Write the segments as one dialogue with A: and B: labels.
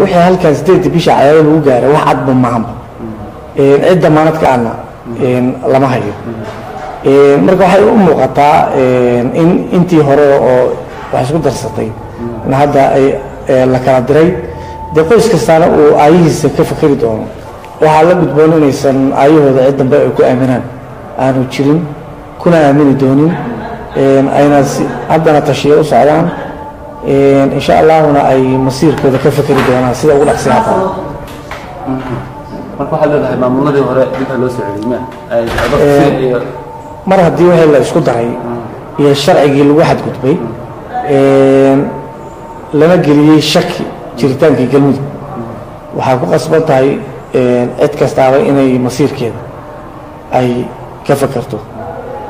A: wixii halkan sideedda bisha cadaado lagu gaaray wax cadba maahanba cid damaanad ka ana lama hayo. Marka waxay u muuqataa in intii hore oo wax isku darsatay in hadda la kala diray. Dee qoys kastaana uu aayihiisa ka fakeri doono. Waxaa la gudboon inaysan aayahooda cid dambe ay ku aaminaan. Aanu jirin kuna aamini doonin. Ayna haddana tashiya u socdaan insha allahuna ay masiirkooda ka fakeri doonaan sida ugu
B: iyo
A: mar haddii wixii la isku daray iyo sharcigii lagu xadgudbay lana geliyey shaki jiritaankii galmudug waxay ku qasban tahay cid kastaaba inay masiirkeeda ay ka fakerto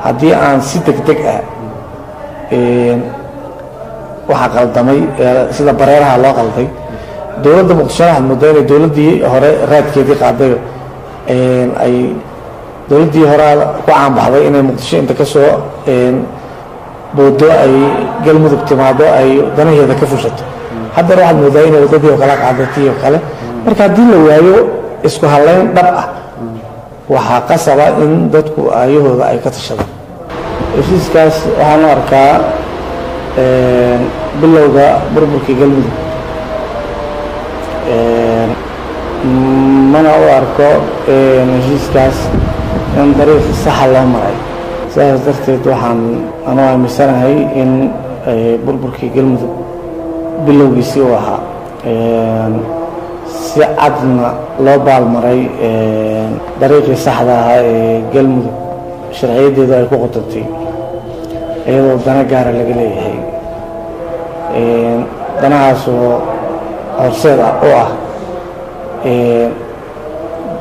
A: haddii aan si deg deg ah waxaa qaldamay sida bareeraha loo qalday dowladda muqdishona waxaad moodaa inay dowladdii hore raadkeedii qaadayo ay dowladdii hore ku caanbaxday inay muqdisho inta ka boodo ay galmudug timaado ay danaheeda ka fushato haddana waxaad moodaa inay waddadii oo kale qaadatay oo kale. Marka haddii la waayo isku hallayn dhab ah waxaa qasaba in dadku aayahooda ay ka tashadaan. Heshiiskaas waxaan u arkaa bilowga burburkii galmudug mana u arko heshiiskaas in dariiq saxa loo maray. Sidaas darteed waxaan anuu aaminsanahay in burburkii galmudug bilowgiisii uu ahaa. Si cadna loo baalmaray dariiqii saxda ahaa ee galmudug sharciyaddeedu ay ku qotantay iyadoo dana gaara laga leeyahay danahaasoo horseed ah oo ah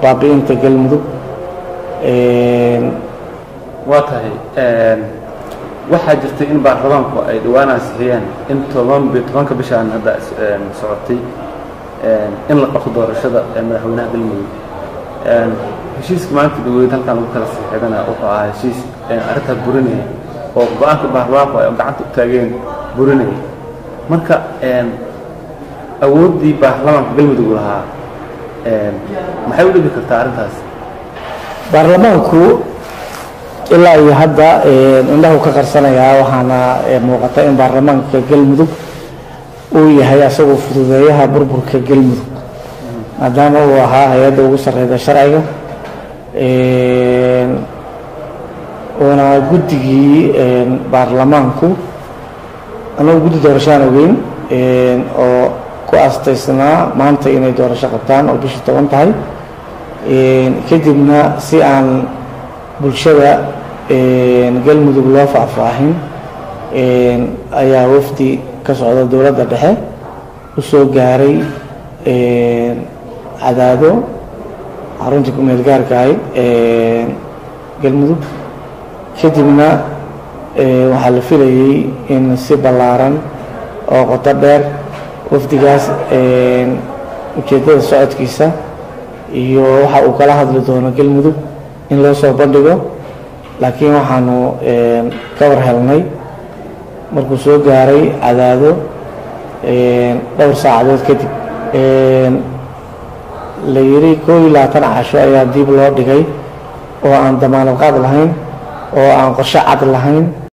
A: baabi'inta galmudug
B: waa tahay waxaa jirtay in baarlamaanku ay dhawaan ansixiyeen in toban tobanka bishaan hadda socotay in la qabto doorashada madaxweynaha galmudug heshiiska maanta dhaweyd halkan lagu kala saxiixdana wuxuu ahaa heshiis arrintaa burinaya oo go'aanka baarlamaanku ay gacanta u taageen burinaya marka awooddii baarlamaanka galmudug lahaa maxay u dhibi kartaa arrintaas?
A: Baarlamaanku ilaa iyo hadda indhahu ka qarsanayaa waxaana muuqata in baarlamaanka galmudug uu yahay asagoo fududeeyaha burburka galmudug maadaama uu ahaa hay'adda ugu sarreyda sharciga uuna guddigii baarlamaanku anagu guddi doorashaan ogeyn oo ku astaysnaa maanta inay doorasho qabtaan oo bishii toban tahay. Kadibna si aan bulshada galmudug loo faahfaahin ayaa wafdi ka socda dowladda dhexe u soo gaaray cadaado xaruntii kumeel gaarka ahayd galmudug kadibna waxaa la filayey in si ballaaran oo qoto dheer wafdigaas ujeeddada socodkiisa iyo waxa uu kala hadli doono galmudug in loo soo bandhigo. Laakiin waxaanu ka war helnay. Markuu soo gaaray cadaado dhowr saacadood kadib la yidhi koob iyo labaatan casho ayaa dib loo dhigay oo aan damaanad qaad lahayn oo aan qorshe cad lahayn